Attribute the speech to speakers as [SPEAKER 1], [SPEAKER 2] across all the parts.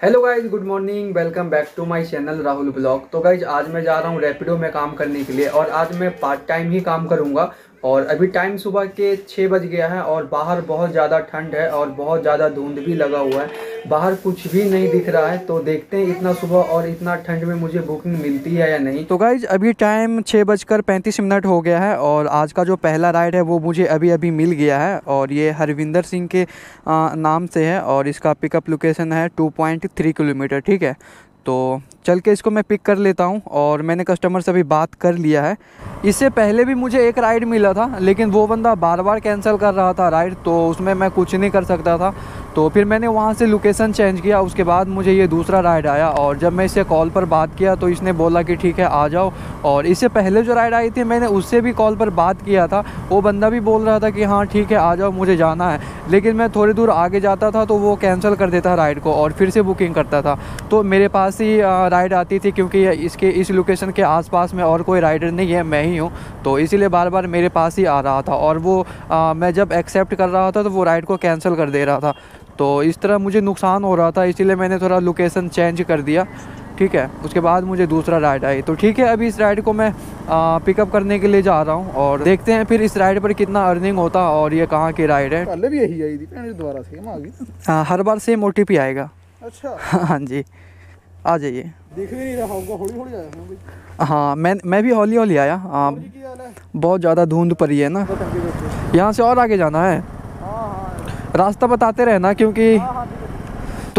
[SPEAKER 1] Hello guys good morning welcome back to my channel Rahul blog तो guys आज मैं जा रहा हूँ रैपिडो में काम करने के लिए और आज मैं पार्ट टाइम ही काम करूँगा। और अभी टाइम सुबह के छः बज गया है और बाहर बहुत ज़्यादा ठंड है और बहुत ज़्यादा धुंध भी लगा हुआ है। बाहर कुछ भी नहीं दिख रहा है तो देखते हैं इतना सुबह और इतना ठंड में मुझे बुकिंग मिलती है या नहीं। तो गाइज़ अभी टाइम छः बजकर पैंतीस मिनट हो गया है और आज का जो पहला राइड है वो मुझे अभी अभी मिल गया है और ये हरविंदर सिंह के नाम से है और इसका पिकअप लोकेशन है टू किलोमीटर, ठीक है? तो चल के इसको मैं पिक कर लेता हूँ और मैंने कस्टमर से अभी बात कर लिया है। इससे पहले भी मुझे एक राइड मिला था, लेकिन वो बंदा बार बार कैंसिल कर रहा था राइड तो उसमें मैं कुछ नहीं कर सकता था। तो फिर मैंने वहाँ से लोकेशन चेंज किया, उसके बाद मुझे ये दूसरा राइड आया और जब मैं इससे कॉल पर बात किया तो इसने बोला कि ठीक है, आ जाओ। और इससे पहले जो राइड आई थी, मैंने उससे भी कॉल पर बात किया था। वो बंदा भी बोल रहा था कि हाँ ठीक है, आ जाओ, मुझे जाना है। लेकिन मैं थोड़ी दूर आगे जाता था तो वो कैंसिल कर देता राइड को और फिर से बुकिंग करता था। तो मेरे पास ही राइड आती थी क्योंकि इसके इस लोकेशन के आसपास में और कोई राइडर नहीं है मैं ही हूँ। तो इसीलिए बार बार मेरे पास ही आ रहा था और वो आ, मैं जब एक्सेप्ट कर रहा था तो वो राइड को कैंसिल कर दे रहा था। तो इस तरह मुझे नुकसान हो रहा था इसीलिए मैंने थोड़ा लोकेशन चेंज कर दिया। ठीक है उसके बाद मुझे दूसरा राइड आई। तो ठीक है अभी इस राइड को मैं पिकअप करने के लिए जा रहा हूँ और देखते हैं फिर इस राइड पर कितना अर्निंग होता और ये कहाँ की राइड है।
[SPEAKER 2] पहले भी यही आई थी दोबारा सेम आ गई।
[SPEAKER 1] हाँ हर बार सेम ओटीपी आएगा।
[SPEAKER 2] अच्छा।
[SPEAKER 1] हाँ जी। आ जाइए।
[SPEAKER 2] दिख नहीं रहा होगा हौली हौली आया हूँ
[SPEAKER 1] हाँ मैं मैं भी हौली हौली आया। हाँ? बहुत ज़्यादा धुंध पड़ी है ना। यहाँ से और आगे जाना है।
[SPEAKER 2] हाँ हाँ।
[SPEAKER 1] रास्ता बताते रहना क्योंकि
[SPEAKER 2] है।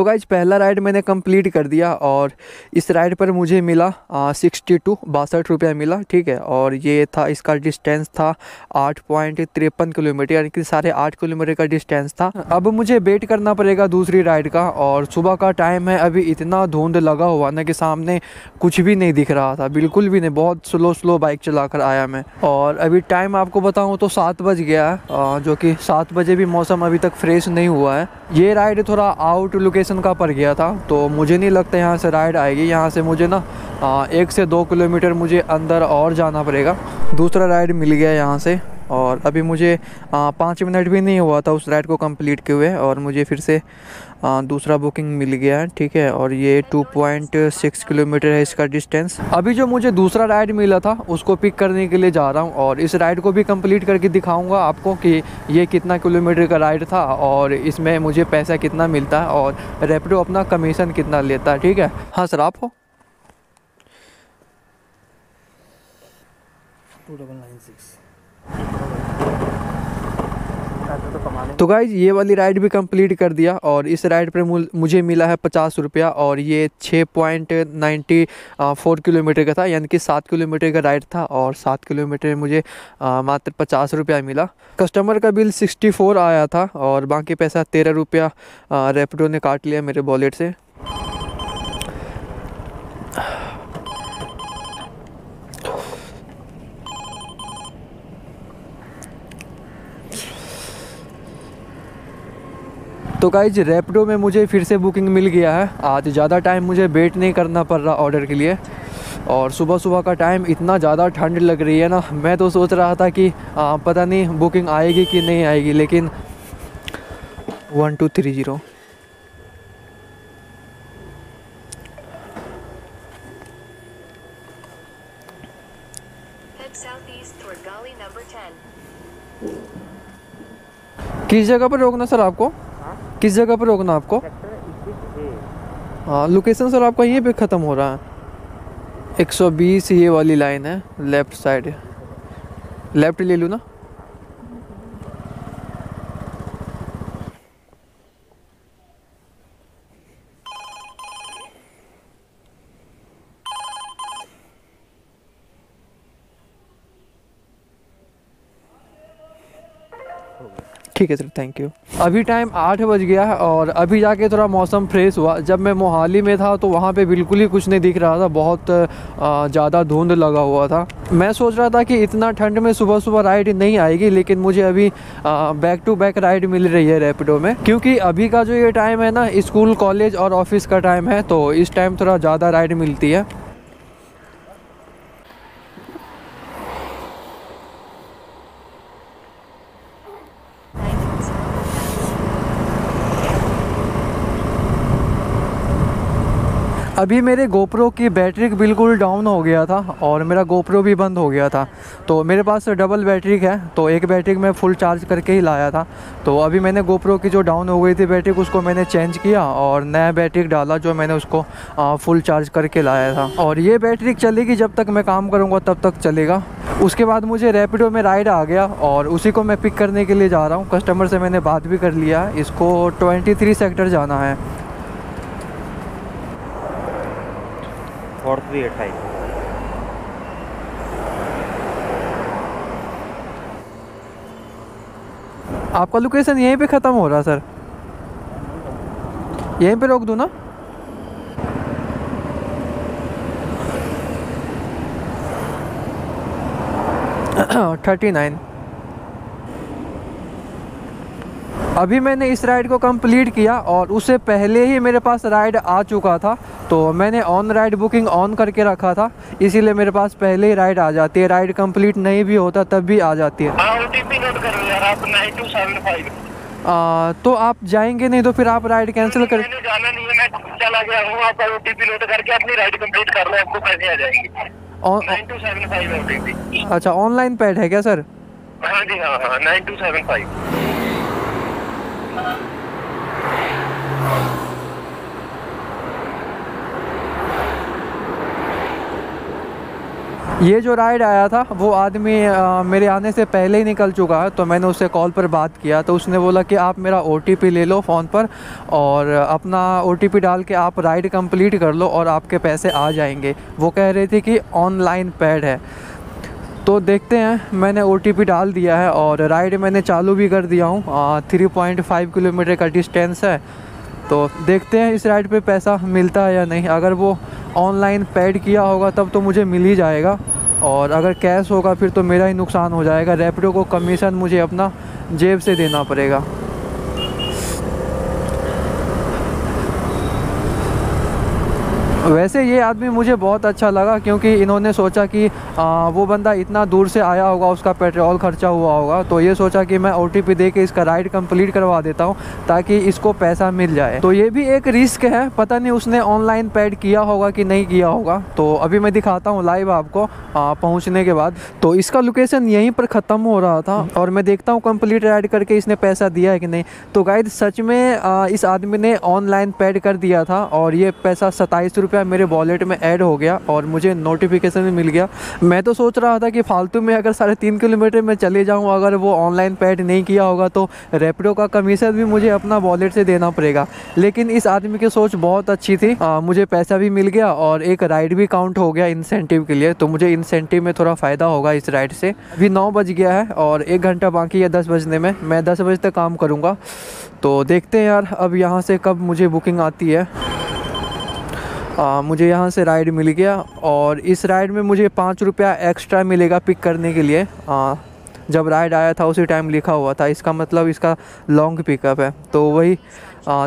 [SPEAKER 1] तो गाइज़ पहला राइड मैंने कंप्लीट कर दिया और इस राइड पर मुझे मिला सिक्सटी टू बासठ रुपया मिला, ठीक है? और ये था, इसका डिस्टेंस था आठ पॉइंट तिरपन किलोमीटर, यानी कि साढ़े आठ किलोमीटर का डिस्टेंस था। अब मुझे वेट करना पड़ेगा दूसरी राइड का और सुबह का टाइम है, अभी इतना धुंध लगा हुआ ना कि सामने कुछ भी नहीं दिख रहा था, बिल्कुल भी नहीं, बहुत स्लो स्लो बाइक चला कर आया मैं। और अभी टाइम आपको बताऊँ तो सात बज गया है जो कि सात बजे भी मौसम अभी तक फ्रेश नहीं हुआ है। ये राइड थोड़ा आउट लोकेशन का पर गया था तो मुझे नहीं लगता यहाँ से राइड आएगी। यहाँ से मुझे ना एक से दो किलोमीटर मुझे अंदर और जाना पड़ेगा। दूसरा राइड मिल गया यहाँ से। और अभी मुझे पाँच मिनट भी नहीं हुआ था उस राइड को कंप्लीट किए हुए और मुझे फिर से आ, दूसरा बुकिंग मिल गया है ठीक है? और ये 2.6 किलोमीटर है इसका डिस्टेंस अभी जो मुझे दूसरा राइड मिला था उसको पिक करने के लिए जा रहा हूँ और इस राइड को भी कंप्लीट करके दिखाऊँगा आपको कि ये कितना किलोमीटर का राइड था और इसमें मुझे पैसा कितना मिलता है और रेपिडो अपना कमीशन कितना लेता है ठीक है? हाँ सर आप हो?
[SPEAKER 2] टू डबल नाइन सिक्स
[SPEAKER 1] तो गाइज़ ये वाली राइड भी कंप्लीट कर दिया और इस राइड पर मुझे मिला है पचास रुपया और ये छः पॉइंट नाइन्टी फोर किलोमीटर का था यानी कि सात किलोमीटर का राइड था और सात किलोमीटर मुझे आ, मात्र पचास रुपया मिला। कस्टमर का बिल सिक्सटी फोर आया था और बाकी पैसा तेरह रुपया रेपिडो ने काट लिया मेरे वॉलेट से। तो गाइज़ रेपडो में मुझे फिर से बुकिंग मिल गया है। आज ज़्यादा टाइम मुझे वेट नहीं करना पड़ रहा ऑर्डर के लिए। और सुबह सुबह का टाइम इतना ज़्यादा ठंड लग रही है ना मैं तो सोच रहा था कि आ, पता नहीं बुकिंग आएगी कि नहीं आएगी लेकिन one two three zero
[SPEAKER 3] Head southeast toward gully number 10.
[SPEAKER 1] किस जगह पर रोकना सर आपको? किस जगह पर रोकना आपको? हाँ लोकेशन सर आपका यहीं पे ख़त्म हो रहा है। 120 ये वाली लाइन है लेफ़्ट साइड लेफ़्ट ले लूँ ना? ठीक है सर थैंक यू अभी टाइम आठ बज गया है और अभी जाके थोड़ा मौसम फ्रेश हुआ। जब मैं मोहाली में था तो वहाँ पे बिल्कुल ही कुछ नहीं दिख रहा था, बहुत ज़्यादा धुंध लगा हुआ था। मैं सोच रहा था कि इतना ठंड में सुबह सुबह राइड नहीं आएगी, लेकिन मुझे अभी बैक टू बैक राइड मिल रही है रैपिडो में। क्योंकि अभी का जो ये टाइम है ना, स्कूल कॉलेज और ऑफ़िस का टाइम है तो इस टाइम थोड़ा ज़्यादा राइड मिलती है। अभी मेरे गोप्रो की बैटरी बिल्कुल डाउन हो गया था और मेरा गोप्रो भी बंद हो गया था। तो मेरे पास डबल बैटरी है तो एक बैटरी मैं फुल चार्ज करके ही लाया था। तो अभी मैंने गोप्रो की जो डाउन हो गई थी बैटरी उसको मैंने चेंज किया और नया बैटरी डाला जो मैंने उसको आ, फुल चार्ज करके लाया था। और ये बैटरी चलेगी जब तक मैं काम करूँगा तब तक चलेगा। उसके बाद मुझे रैपिडो में राइड आ गया और उसी को मैं पिक करने के लिए जा रहा हूँ। कस्टमर से मैंने बात भी कर लिया इसको 23 सेक्टर जाना है।
[SPEAKER 4] फोर थ्री एट फाइव
[SPEAKER 1] आपका लोकेशन यहीं पे ख़त्म हो रहा सर यहीं पे रोक दूँ ना? Thirty nine. अभी मैंने इस राइड को कंप्लीट किया और उससे पहले ही मेरे पास राइड आ चुका था तो मैंने ऑन राइड बुकिंग ऑन करके रखा था। इसीलिए मेरे पास पहले ही राइड आ जाती है। राइड कंप्लीट नहीं भी होता तब भी आ जाती है।
[SPEAKER 5] हाँ
[SPEAKER 1] आ, तो आप जाएँगे नहीं तो फिर आप राइड कैंसिल कर
[SPEAKER 5] जाना नहीं है मैं चला गया हूँ आप ओटीपी नोट करके अपनी राइड कंप्लीट कर लो आपको पैसे आ जाएँगे।
[SPEAKER 1] On-
[SPEAKER 5] nine two seven five OTP
[SPEAKER 1] अच्छा ऑनलाइन पैड है क्या सर
[SPEAKER 5] हाँ जी हाँ हाँ नाइन टू सेवन फाइव।
[SPEAKER 1] ये जो राइड आया था, वो आदमी मेरे आने से पहले ही निकल चुका है तो मैंने उससे कॉल पर बात किया तो उसने बोला कि आप मेरा ओटीपी ले लो फ़ोन पर और अपना ओटीपी डाल के आप राइड कंप्लीट कर लो और आपके पैसे आ जाएँगे। वो कह रहे थे कि ऑनलाइन पैड है। तो देखते हैं, मैंने ओटीपी डाल दिया है और राइड मैंने चालू भी कर दिया हूँ थ्री पॉइंट फाइव किलोमीटर का डिस्टेंस है। तो देखते हैं इस राइड पे पैसा मिलता है या नहीं। अगर वो ऑनलाइन पेड किया होगा, तब तो मुझे मिल ही जाएगा। और अगर कैश होगा, फिर तो मेरा ही नुकसान हो जाएगा। रेपिडो को कमीशन मुझे अपना जेब से देना पड़ेगा। वैसे ये आदमी मुझे बहुत अच्छा लगा क्योंकि इन्होंने सोचा कि आ, वो बंदा इतना दूर से आया होगा उसका पेट्रोल खर्चा हुआ होगा तो ये सोचा कि मैं ओ दे के इसका राइड कंप्लीट करवा देता हूँ ताकि इसको पैसा मिल जाए। तो ये भी एक रिस्क है पता नहीं उसने ऑनलाइन पेड किया होगा कि नहीं किया होगा। तो अभी मैं दिखाता हूँ लाइव आपको आ, पहुँचने के बाद। तो इसका लोकेशन यहीं पर ख़त्म हो रहा था और मैं देखता हूँ कंप्लीट राइड करके इसने पैसा दिया है कि नहीं। तो गाइड सच में इस आदमी ने ऑनलाइन पेड कर दिया था और ये पैसा सत्ताईस रुपया मेरे वॉलेट में ऐड हो गया और मुझे नोटिफिकेशन भी मिल गया। मैं तो सोच रहा था कि फालतू में अगर साढ़े तीन किलोमीटर में चले जाऊँ अगर वो ऑनलाइन पेड नहीं किया होगा तो रैपिडो का कमीशन भी मुझे अपना वॉलेट से देना पड़ेगा। लेकिन इस आदमी की सोच बहुत अच्छी थी। आ, मुझे पैसा भी मिल गया और एक राइड भी काउंट हो गया इंसेंटिव के लिए। तो मुझे इंसेंटिव में थोड़ा फ़ायदा होगा इस राइड से। अभी नौ बज गया है और एक घंटा बाकी है दस बजने में। मैं दस बजे तक काम करूँगा। तो देखते हैं यार अब यहाँ से कब मुझे बुकिंग आती है। आ, मुझे यहाँ से राइड मिल गया और इस राइड में मुझे पाँच रुपया एक्स्ट्रा मिलेगा पिक करने के लिए। आ, जब राइड आया था उसी टाइम लिखा हुआ था। इसका मतलब इसका लॉन्ग पिकअप है। तो वही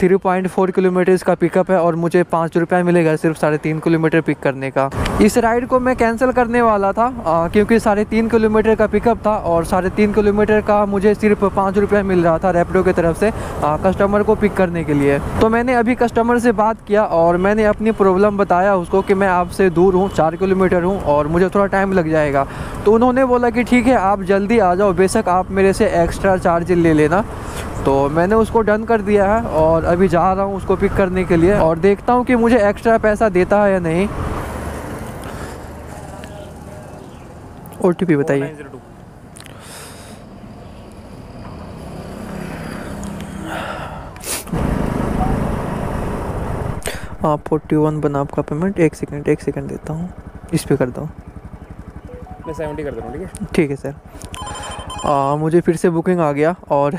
[SPEAKER 1] थ्री पॉइंट फोर किलोमीटर का पिकअप है और मुझे पाँच रुपया मिलेगा सिर्फ़ साढ़े तीन किलोमीटर पिक करने का। इस राइड को मैं कैंसिल करने वाला था आ, क्योंकि साढ़े तीन किलोमीटर का पिकअप था और साढ़े तीन किलोमीटर का मुझे सिर्फ़ पाँच रुपया मिल रहा था रेपडो की तरफ़ से आ, कस्टमर को पिक करने के लिए। तो मैंने अभी कस्टमर से बात किया और मैंने अपनी प्रॉब्लम बताया उसको कि मैं आपसे दूर हूँ चार किलोमीटर हूँ और मुझे थोड़ा टाइम लग जाएगा। तो उन्होंने बोला कि ठीक है आप जल्दी आ जाओ बेशक आप मेरे से एक्स्ट्रा चार्ज ले लेना। तो मैंने उसको डन कर दिया है और अभी जा रहा हूँ उसको पिक करने के लिए और देखता हूँ कि मुझे एक्स्ट्रा पैसा देता है या नहीं। ओटीपी बताइए।
[SPEAKER 4] ज़ीरो टू
[SPEAKER 1] हाँ फोर्टी वन बना आपका पेमेंट एक सेकंड एक सेकंड देता हूँ। इस पर कर दो
[SPEAKER 4] मैं सेवेंटी कर दे रहा हूँ ठीक है?
[SPEAKER 1] ठीक है सर आ, मुझे फिर से बुकिंग आ गया और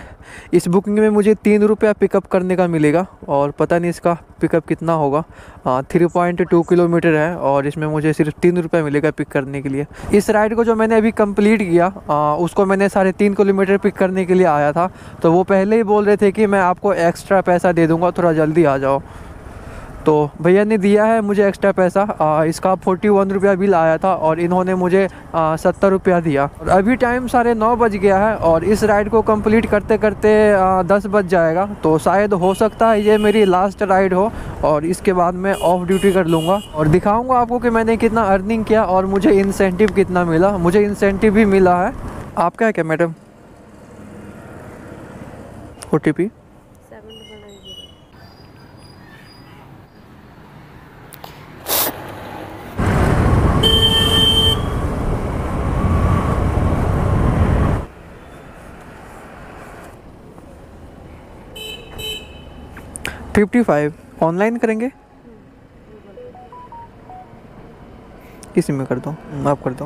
[SPEAKER 1] इस बुकिंग में मुझे तीन रुपया पिकअप करने का मिलेगा और पता नहीं इसका पिकअप कितना होगा। थ्री पॉइंट टू किलोमीटर है और इसमें मुझे सिर्फ़ तीन रुपया मिलेगा पिक करने के लिए। इस राइड को जो मैंने अभी कंप्लीट किया आ, उसको मैंने साढ़े तीन किलोमीटर पिक करने के लिए आया था। तो वो पहले ही बोल रहे थे कि मैं आपको एक्स्ट्रा पैसा दे दूँगा थोड़ा जल्दी आ जाओ। तो भैया ने दिया है मुझे एक्स्ट्रा पैसा। आ, इसका फोर्टी वन रुपया बिल आया था और इन्होंने मुझे सत्तर रुपया दिया। और अभी टाइम साढ़े नौ बज गया है और इस राइड को कंप्लीट करते करते आ, दस बज जाएगा। तो शायद हो सकता है ये मेरी लास्ट राइड हो और इसके बाद मैं ऑफ़ ड्यूटी कर लूँगा। और दिखाऊँगा आपको कि मैंने कितना अर्निंग किया और मुझे इंसेंटिव कितना मिला। मुझे इंसेंटिव भी मिला है। आपका है क्या madam O T P fifty five online करेंगे? किसी में कर दो आप कर दो।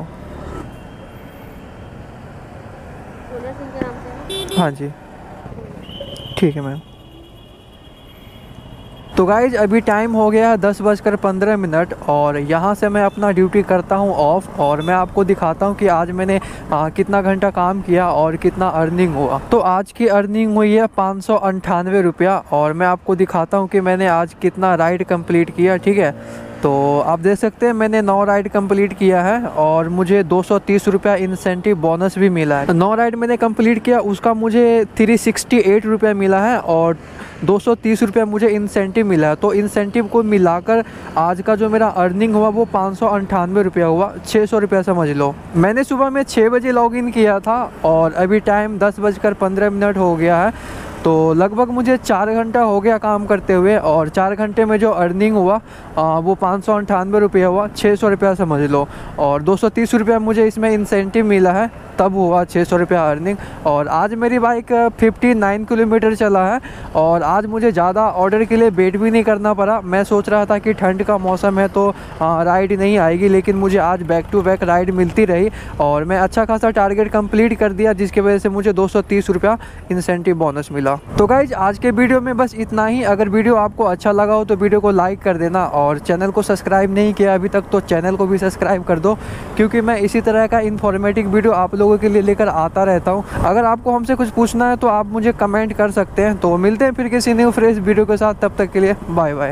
[SPEAKER 1] हाँ जी। ठीक है मैम। तो गाइज़ अभी टाइम हो गया है दस बजकर पंद्रह मिनट और यहाँ से मैं अपना ड्यूटी करता हूँ ऑफ़ और मैं आपको दिखाता हूँ कि आज मैंने आ, कितना घंटा काम किया और कितना अर्निंग हुआ। तो आज की अर्निंग हुई है पाँच सौ अंठानवे रुपया और मैं आपको दिखाता हूँ कि मैंने आज कितना राइड कंप्लीट किया ठीक है? तो आप देख सकते हैं, मैंने नौ राइड कंप्लीट किया है और मुझे दो सौ इंसेंटिव बोनस भी मिला है। नौ राइड मैंने कंप्लीट किया, उसका मुझे थ्री सिक्सटी मिला है और दो सौ मुझे इंसेंटिव मिला है। तो इंसेंटिव को मिलाकर आज का जो मेरा अर्निंग हुआ, वो पाँच सौ अंठानवे रुपया हुआ। छः सौ रुपया समझ लो। मैंने सुबह में छः बजे लॉगिन किया था और अभी टाइम दस बजकर पंद्रह मिनट हो गया है। तो लगभग मुझे चार घंटा हो गया काम करते हुए और चार घंटे में जो अर्निंग हुआ आ, वो पाँच सौ अंठानवे रुपया हुआ छः सौ रुपया समझ लो और दो सौ तीस रुपया मुझे इसमें इंसेंटिव मिला है। तब हुआ छः सौ रुपया अर्निंग और आज मेरी बाइक फिफ्टी नाइन किलोमीटर चला है और आज मुझे ज़्यादा ऑर्डर के लिए वेट भी नहीं करना पड़ा। मैं सोच रहा था कि ठंड का मौसम है तो राइड नहीं आएगी, लेकिन मुझे आज बैक टू बैक राइड मिलती रही और मैं अच्छा खासा टारगेट कंप्लीट कर दिया, जिसकी वजह से मुझे दो सौ इंसेंटिव बोनस मिला। तो गाइज़ आज के वीडियो में बस इतना ही। अगर वीडियो आपको अच्छा लगा हो तो वीडियो को लाइक कर देना और चैनल को सब्सक्राइब नहीं किया अभी तक तो चैनल को भी सब्सक्राइब कर दो, क्योंकि मैं इसी तरह का इन्फॉर्मेटिव वीडियो आप लोगों के लिए लेकर आता रहता हूँ। अगर आपको हमसे कुछ पूछना है तो आप मुझे कमेंट कर सकते हैं। तो मिलते हैं फिर किसी न्यू फ्रेश वीडियो के साथ। तब तक के लिए बाय बाय